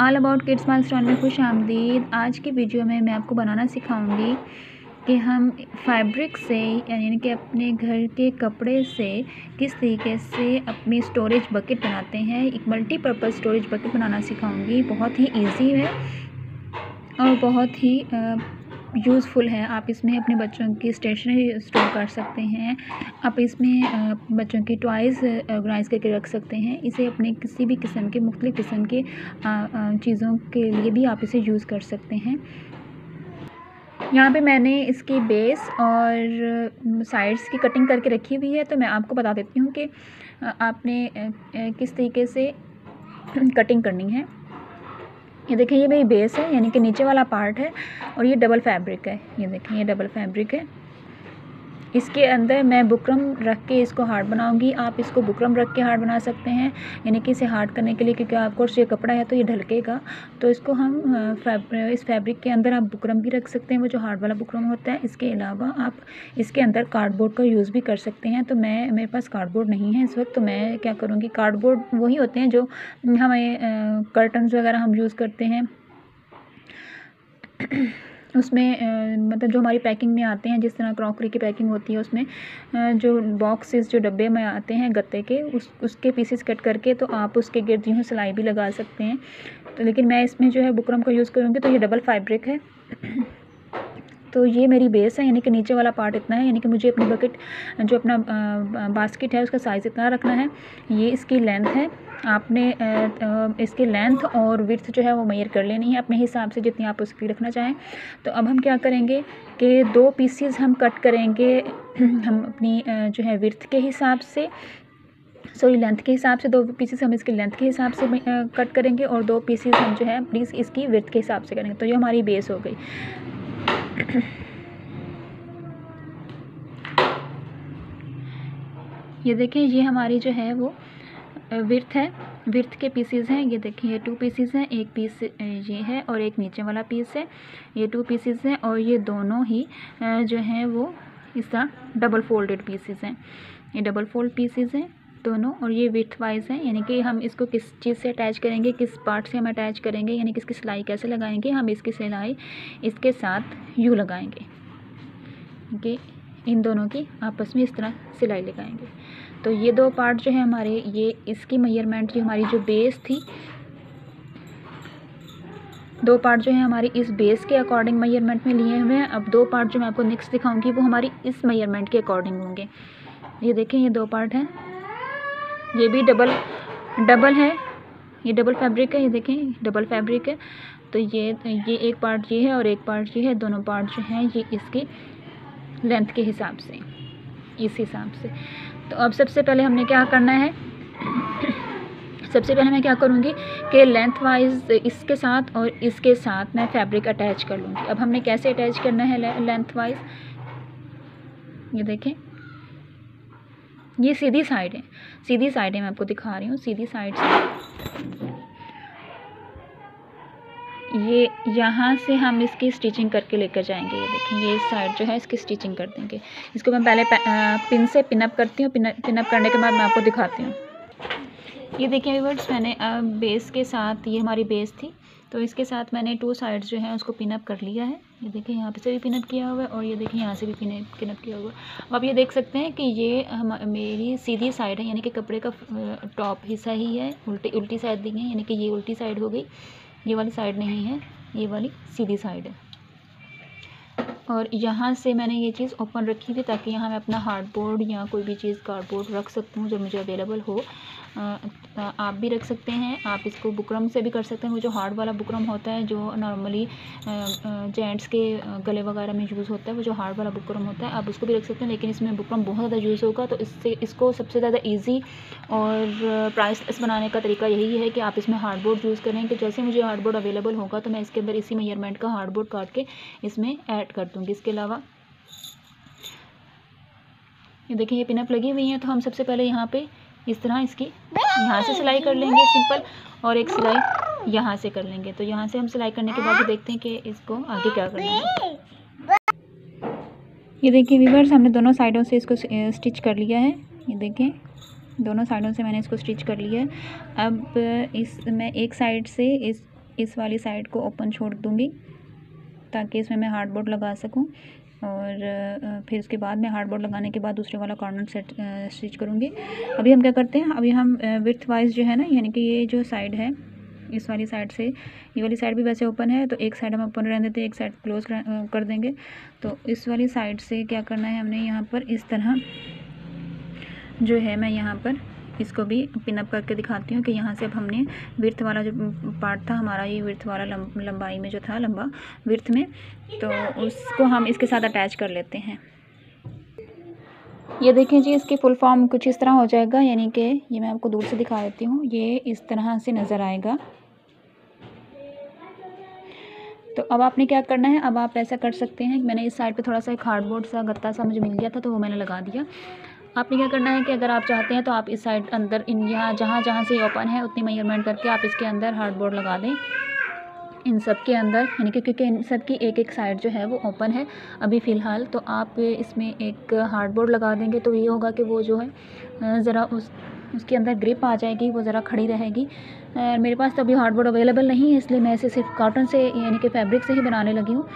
All about kids milestone में खुश आमदीद। आज की वीडियो में मैं आपको बनाना सिखाऊँगी कि हम फैब्रिक से, यानी कि अपने घर के कपड़े से किस तरीके से अपनी स्टोरेज बकेट बनाते हैं। एक मल्टीपर्पज़ स्टोरेज बकेट बनाना सिखाऊँगी। बहुत ही इजी है और बहुत ही यूज़फुल है। आप इसमें अपने बच्चों की स्टेशनरी स्टोर कर सकते हैं। आप इसमें बच्चों की टॉयज़ ऑर्गेनाइज करके रख सकते हैं। इसे अपने किसी भी किस्म के, मुख्तलिफ़ किस्म के चीज़ों के लिए भी आप इसे यूज़ कर सकते हैं। यहाँ पे मैंने इसकी बेस और साइड्स की कटिंग करके रखी हुई है। तो मैं आपको बता देती हूँ कि आपने किस तरीके से कटिंग करनी है। ये देखें ये भाई बेस है, यानी कि नीचे वाला पार्ट है और ये डबल फैब्रिक है। ये देखें ये डबल फैब्रिक है। इसके अंदर मैं बुकरम रख के इसको हार्ड बनाऊँगी। आप इसको बुकरम रख के हार्ड बना सकते हैं, यानी कि इसे हार्ड करने के लिए, क्योंकि ऑफकोर्स ये कपड़ा है तो ये ढलकेगा। तो इसको हम फैब इस फैब्रिक के अंदर आप बुकरम भी रख सकते हैं, वो जो हार्ड वाला बुकरम होता है। इसके अलावा आप इसके अंदर कार्डबोर्ड का यूज़ भी कर सकते हैं। तो मैं, मेरे पास कार्डबोर्ड नहीं है इस वक्त तो मैं क्या करूँगी, कार्डबोर्ड वही होते हैं जो हमें कर्टन्स वगैरह हम यूज़ करते हैं। उसमें मतलब जो हमारी पैकिंग में आते हैं, जिस तरह क्रॉकरी की पैकिंग होती है उसमें जो बॉक्सेस, जो डब्बे में आते हैं गत्ते के, उस, उसके पीसेस कट करके तो आप उसके गिर्द यूँ सिलाई भी लगा सकते हैं। तो लेकिन मैं इसमें जो है बुकरम का यूज़ करूँगी तो ये डबल फैब्रिक है। तो ये मेरी बेस है, यानी कि नीचे वाला पार्ट इतना है, यानी कि मुझे अपनी बकेट जो अपना बास्केट है, उसका साइज़ इतना रखना है। ये इसकी लेंथ है। आपने इसकी लेंथ और विर्थ जो है वो मैयर कर लेनी है अपने हिसाब से, जितनी आप उसकी रखना चाहें। तो अब हम क्या करेंगे कि दो पीसीज हम कट करेंगे, हम अपनी जो है विर्थ के हिसाब से। सॉरी लेंथ के हिसाब से, दो पीसेस हम इसकी लेंथ के हिसाब से कट करेंगे और दो पीसेस हम जो है प्लीज़ इसकी विर्थ के हिसाब से करेंगे। तो ये हमारी बेस हो गई। ये देखें, ये हमारी जो है वो विर्थ है। विर्थ के पीसीज हैं, ये देखें, ये टू पीसीज हैं, एक पीस ये है और एक नीचे वाला पीस है। ये टू पीसीज हैं और ये दोनों ही जो हैं वो इस तरह डबल फोल्डेड पीसीज हैं। ये डबल फोल्ड पीसीज हैं। दोनों और ये विथ वाइज हैं, यानी कि हम इसको किस चीज़ से अटैच करेंगे, किस पार्ट से हम अटैच करेंगे, यानी कि इसकी सिलाई कैसे लगाएँगे, हम इसकी सिलाई इसके साथ यू लगाएँगे। कि इन दोनों की आपस में इस तरह सिलाई लगाएँगे। तो ये दो पार्ट जो है हमारे, ये इसकी मयरमेंट जो हमारी जो बेस थी, दो पार्ट जो है हमारी इस बेस के अकॉर्डिंग मयरमेंट में लिए हुए हैं। अब दो पार्ट जो मैं आपको नेक्स्ट दिखाऊँगी, वो हमारी इस मयरमेंट के अकॉर्डिंग होंगे। ये देखें, ये दो पार्ट हैं। ये भी डबल डबल है। ये डबल फैब्रिक है, ये देखें, डबल फैब्रिक है। तो ये ये एक पार्ट ये है और एक पार्ट ये है। दोनों पार्ट जो हैं, ये इसकी लेंथ के हिसाब से, इस हिसाब से। तो अब सबसे पहले हमने क्या करना है? सबसे पहले मैं क्या करूँगी कि लेंथ वाइज इसके साथ और इसके साथ मैं फैब्रिक अटैच कर लूँगी। अब हमने कैसे अटैच करना है लेंथ वाइज? ये देखें। ये सीधी साइड है। सीधी साइड है, मैं आपको दिखा रही हूँ। सीधी साइड से ये यहाँ से हम इसकी स्टिचिंग करके लेकर जाएँगे। ये देखें, ये साइड जो है, इसकी स्टिचिंग कर देंगे। इसको मैं पहले पिन से पिनअप करती हूँ। पिनअप करने के बाद मैं आपको दिखाती हूँ। ये देखिए वर्ड्स मैंने बेस के साथ ये हमारी बेस थी। तो इसके साथ मैंने टू साइड्स जो है उसको पिनअप कर लिया है। ये देखिए, यहाँ पे से भी पिनअप किया हुआ है और ये देखिए, यहाँ से भी पिनअप पिनअप किया हुआ है। अब आप ये देख सकते हैं कि ये हम, मेरी सीधी साइड है, यानी कि कपड़े का टॉप हिस्सा ही है, उल्टी उल्टी साइड दी है, यानी कि ये उल्टी साइड हो गई। ये वाली साइड नहीं है, ये वाली सीधी साइड है। और यहाँ से मैंने ये चीज़ ओपन रखी थी ताकि यहाँ मैं अपना हार्डबोर्ड या कोई भी चीज़ कार्डबोर्ड रख सकूँ, जो मुझे अवेलेबल हो। आप भी रख सकते हैं। आप इसको बुकरम से भी कर सकते हैं। वो जो हार्ड वाला बुकरम होता है, जो नॉर्मली जेंट्स के गले वगैरह में यूज़ होता है, वो जो हार्ड वाला बुकरम होता है, आप उसको भी रख सकते हैं। लेकिन इसमें बुकरम बहुत ज़्यादा यूज़ होगा तो इससे, इसको सबसे ज़्यादा ईजी और प्राइस बनाने का तरीका यही है कि आप इसमें हार्डबोर्ड यूज़ करें कि जैसे मुझे हार्डबोर्ड अवेलेबल होगा तो मैं इसके अंदर इसी मेयरमेंट का हार्डबोर्ड काट के इसमें ऐड कर दूँगी। इसके अलावा ये देखिए, ये पिनअप लगी हुई हैं तो हम सबसे पहले यहाँ पे इस तरह इसकी यहाँ से सिलाई कर लेंगे सिंपल, और एक सिलाई यहाँ से कर लेंगे। तो यहाँ से हम सिलाई करने के बाद देखते हैं कि इसको आगे क्या करना है। ये देखिए वीवर्स हमने दोनों साइडों से इसको स्टिच कर लिया है। ये देखें दोनों साइडों से मैंने इसको स्टिच कर लिया है। अब इस, मैं एक साइड से इस इस वाली साइड को ओपन छोड़ दूँगी, ताकि इसमें मैं हार्ड बोर्ड लगा सकूँ। और फिर उसके बाद मैं हार्ड बोर्ड लगाने के बाद दूसरे वाला कॉर्नर सेट स्टिच करूँगी। अभी हम क्या करते हैं, अभी हम विथ वाइज जो है ना, यानी कि ये जो साइड है, इस वाली साइड से, ये वाली साइड भी वैसे ओपन है तो एक साइड हम ओपन रहने देते हैं एक साइड क्लोज कर देंगे। तो इस वाली साइड से क्या करना है हमने यहाँ पर, इस तरह जो है मैं यहाँ पर इसको भी पिनअप करके दिखाती हूँ कि यहाँ से अब हमने विर्थ वाला जो पार्ट था, हमारा ये विर्थ वाला लंबाई में जो था, लंबा विर्थ में तो उसको हम इसके साथ अटैच कर लेते हैं। ये देखें जी, इसकी फुल फॉर्म कुछ इस तरह हो जाएगा, यानी कि ये मैं आपको दूर से दिखा देती हूँ, ये इस तरह से नज़र आएगा। तो अब आपने क्या करना है, अब आप ऐसा कर सकते हैं, मैंने इस साइड पे थोड़ा सा एक हार्डबोर्ड सा, गत्ता सा मुझे मिल गया था तो वो मैंने लगा दिया। आपने क्या करना है कि अगर आप चाहते हैं तो आप इस साइड अंदर, इन यहाँ, जहाँ जहाँ से ओपन है, उतनी मेज़रमेंट करके आप इसके अंदर हार्डबोर्ड लगा दें। इन सब के अंदर, यानी कि, क्योंकि इन सब की एक एक साइड जो है वो ओपन है अभी फ़िलहाल तो आप इसमें एक हार्डबोर्ड लगा देंगे तो ये होगा कि वो जो है ज़रा उस, उसके अंदर ग्रिप आ जाएगी, वो ज़रा खड़ी रहेगी। मेरे पास तो अभी हार्डबोर्ड अवेलेबल नहीं है, इसलिए मैं इसे सिर्फ़ कॉटन से, यानी कि फैब्रिक से ही बनाने लगी हूँ।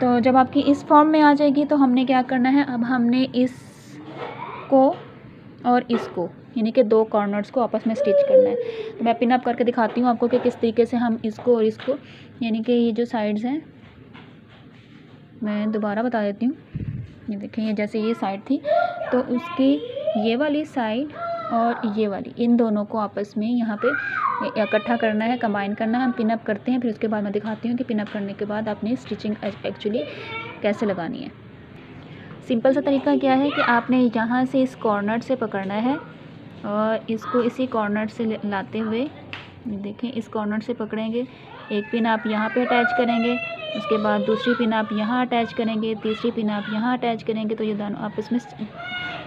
तो जब आपकी इस फॉर्म में आ जाएगी तो हमने क्या करना है? अब हमने इस को और इसको, यानी कि दो कॉर्नर्स को आपस में स्टिच करना है। तो मैं पिन अप करके दिखाती हूँ आपको कि किस तरीके से हम इसको और इसको, यानी कि ये जो साइड्स हैं, मैं दोबारा बता देती हूँ। ये देखें, ये जैसे ये साइड थी तो उसकी ये वाली साइड और ये वाली इन दोनों को आपस में यहाँ पे इकट्ठा करना है कंबाइन करना है हम पिनअप करते हैं फिर उसके बाद मैं दिखाती हूँ कि पिनअप करने के बाद आपने स्टिचिंग एक्चुअली कैसे लगानी है। सिंपल सा तरीका क्या है कि आपने यहाँ से इस कॉर्नर से पकड़ना है और इसको इसी कॉर्नर से लाते हुए देखें इस कॉर्नर से पकड़ेंगे। एक पिन आप यहाँ पे अटैच करेंगे उसके बाद दूसरी पिन आप यहाँ अटैच करेंगे तीसरी पिन आप यहाँ अटैच करेंगे तो ये दोनों आपस में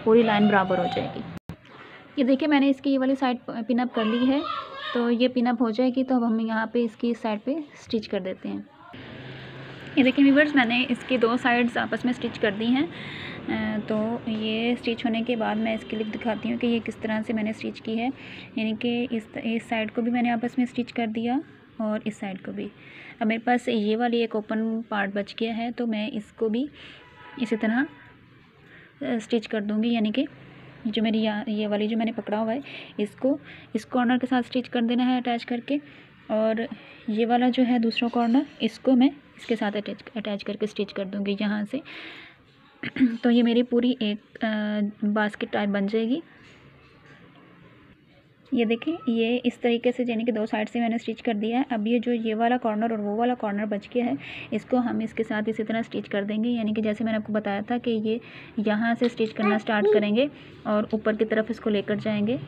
पूरी लाइन बराबर हो जाएगी। ये देखिए, मैंने इसकी ये वाली साइड पिनअप कर ली है तो ये पिनअप हो जाएगी तो अब हम यहाँ पे इसकी साइड पे स्टिच कर देते हैं। ये देखिए वीवर्स मैंने इसकी दो साइड्स आपस में स्टिच कर दी हैं। तो ये स्टिच होने के बाद मैं इसके लिए दिखाती हूँ कि ये किस तरह से मैंने स्टिच की है। यानी कि इस इस साइड को भी मैंने आपस में स्टिच कर दिया और इस साइड को भी। अब मेरे पास ये वाली एक ओपन पार्ट बच गया है तो मैं इसको भी इसी तरह स्टिच कर दूँगी, यानी कि जो मेरी ये वाली जो मैंने पकड़ा हुआ है, इसको इस कॉर्नर के साथ स्टिच कर देना है अटैच करके। और ये वाला जो है दूसरा कॉर्नर इसको मैं इसके साथ अटैच अटैच करके स्टिच कर दूँगी यहाँ से। तो ये मेरी पूरी एक बास्केट टाइप बन जाएगी। ये देखें ये इस तरीके से यानी कि दो साइड से मैंने स्टिच कर दिया है। अब ये जो ये वाला कॉर्नर और वो वाला कॉर्नर बच गया है इसको हम इसके साथ इसी तरह स्टिच कर देंगे। यानी कि जैसे मैंने आपको बताया था कि ये यहाँ से स्टिच करना स्टार्ट करेंगे और ऊपर की तरफ़ इसको लेकर जाएँगे।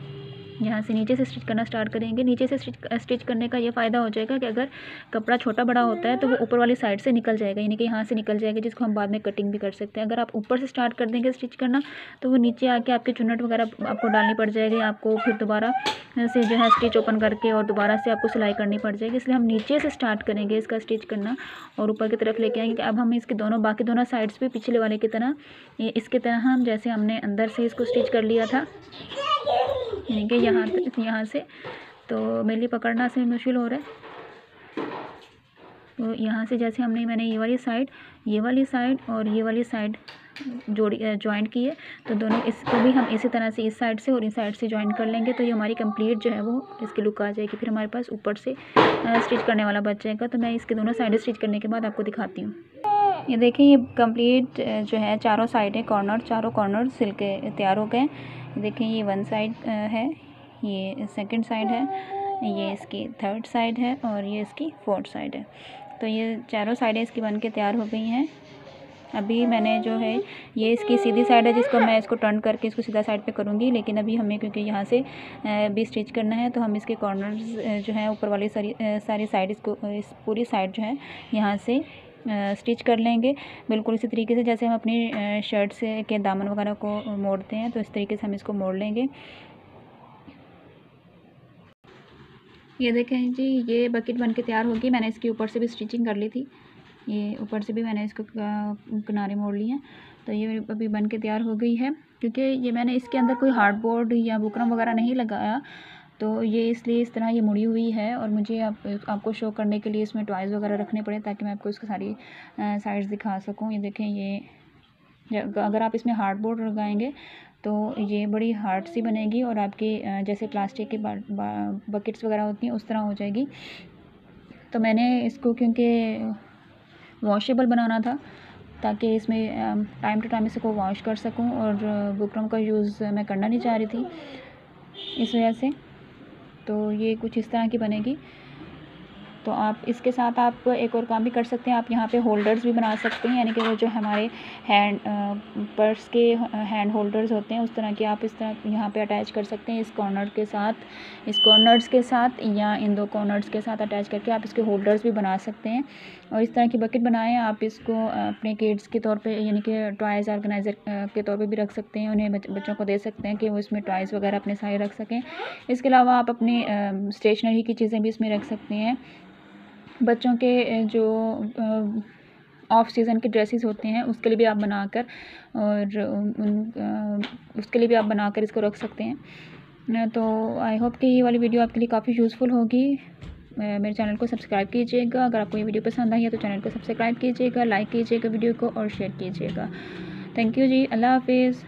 यहाँ से नीचे से स्टिच करना स्टार्ट करेंगे। नीचे से स्टिच स्टिच करने का ये फ़ायदा हो जाएगा कि अगर कपड़ा छोटा बड़ा होता है तो वो ऊपर वाली साइड से निकल जाएगा, यानी कि यहाँ से निकल जाएगा, जिसको हम बाद में कटिंग भी कर सकते हैं। अगर आप ऊपर से स्टार्ट कर देंगे स्टिच करना तो वो नीचे आके आपके चुनट वगैरह आपको डालनी पड़ जाएगी, आपको फिर दोबारा से जो है स्टिच ओपन करके और दोबारा से आपको सिलाई करनी पड़ जाएगी। इसलिए हम नीचे से स्टार्ट करेंगे इसका स्टिच करना और ऊपर की तरफ़ लेके आएँगे अब हम इसके दोनों, बाकी दोनों साइड्स पे पिछले वाले की तरह इसके तरह हम जैसे हमने अंदर से इसको स्टिच कर लिया था। कि यहाँ यहाँ से। तो मेरे लिए पकड़ना से मुश्किल हो रहा है। तो यहाँ से जैसे हमने मैंने ये वाली साइड ये वाली साइड और ये वाली साइड जोड़ी जॉइंट की है। तो दोनों इसको भी हम इसी तरह से इस साइड से और इस साइड से जॉइन कर लेंगे। तो ये हमारी कंप्लीट जो है वो इसकी लुक आ जाएगी। फिर हमारे पास ऊपर से स्टिच करने वाला बच जाएगा। तो मैं इसके दोनों साइड स्टिच करने के बाद आपको दिखाती हूँ। ये देखें ये कंप्लीट जो है, चारों साइडें कॉर्नर चारों कॉर्नर सिल के तैयार हो गए। देखें ये वन साइड है, ये सेकंड साइड है, ये इसकी थर्ड साइड है और ये इसकी फोर्थ साइड है। तो ये चारों साइडें इसकी बन के तैयार हो गई हैं। अभी मैंने जो है, ये इसकी सीधी साइड है जिसको मैं इसको टर्न करके इसको सीधा साइड पे करूँगी, लेकिन अभी हमें क्योंकि यहाँ से भी स्टिच करना है तो हम इसके कॉर्नर्स जो है, ऊपर वाली सारी सारी साइड इसको, इस पूरी साइड जो है, यहाँ से स्टिच कर लेंगे। बिल्कुल इसी तरीके से जैसे हम अपनी शर्ट से के दामन वगैरह को मोड़ते हैं तो इस तरीके से हम इसको मोड़ लेंगे। ये देखें जी, ये बकेट बन के तैयार होगी। मैंने इसके ऊपर से भी स्टिचिंग कर ली थी। ये ऊपर से भी मैंने इसको किनारे मोड़ लिए हैं। तो ये अभी बन के तैयार हो गई है। क्योंकि ये मैंने इसके अंदर कोई हार्डबोर्ड या बुकरम वगैरह नहीं लगाया। तो ये इसलिए इस तरह ये मुड़ी हुई है और मुझे आप, आपको शो करने के लिए इसमें टॉयज़ वगैरह रखने पड़े ताकि मैं आपको इसकी सारी साइड्स दिखा सकूँ। ये देखें, ये अगर आप इसमें हार्ड बोर्ड लगाएँगे तो ये बड़ी हार्ड सी बनेगी और आपकी जैसे प्लास्टिक की बकेट्स वगैरह होती हैं उस तरह हो जाएगी। तो मैंने इसको, क्योंकि वॉशेबल बनाना था, ताकि इसमें टाइम टू टाइम इसको वॉश कर सकूँ और बुकरम का यूज़ मैं करना नहीं चाह रही थी इस वजह से। तो ये कुछ इस तरह की बनेगी। तो आप इसके साथ आप एक और काम भी कर सकते हैं। आप यहाँ पे होल्डर्स भी बना सकते हैं, यानी कि वो जो हमारे हैंड पर्स के हैंड होल्डर्स होते हैं, उस तरह के आप इस तरह यहाँ पे अटैच कर सकते हैं इस कॉर्नर के साथ। इस कॉर्नर्स के साथ या इन दो कॉर्नर्स के साथ अटैच करके आप इसके होल्डर्स भी बना सकते हैं। और इस तरह की बकेट बनाएँ, आप इसको अपने किड्स के तौर पर यानी कि टॉयज़ ऑर्गेनाइज़र के तौर पर भी रख सकते हैं, उन्हें बच्चों को दे सकते हैं कि वो इसमें टॉयज़ वगैरह अपने सारे रख सकें। इसके अलावा आप अपनी स्टेशनरी की चीज़ें भी इसमें रख सकते हैं। बच्चों के जो ऑफ़ सीज़न के ड्रेसेस होते हैं, उसके लिए भी आप बनाकर और उन उसके लिए भी आप बनाकर इसको रख सकते हैं। तो आई होप कि ये वाली वीडियो आपके लिए काफ़ी यूज़फुल होगी। मेरे चैनल को सब्सक्राइब कीजिएगा। अगर आपको ये वीडियो पसंद आई है तो चैनल को सब्सक्राइब कीजिएगा लाइक कीजिएगा वीडियो को और शेयर कीजिएगा। थैंक यू जी। अल्लाह हाफिज़।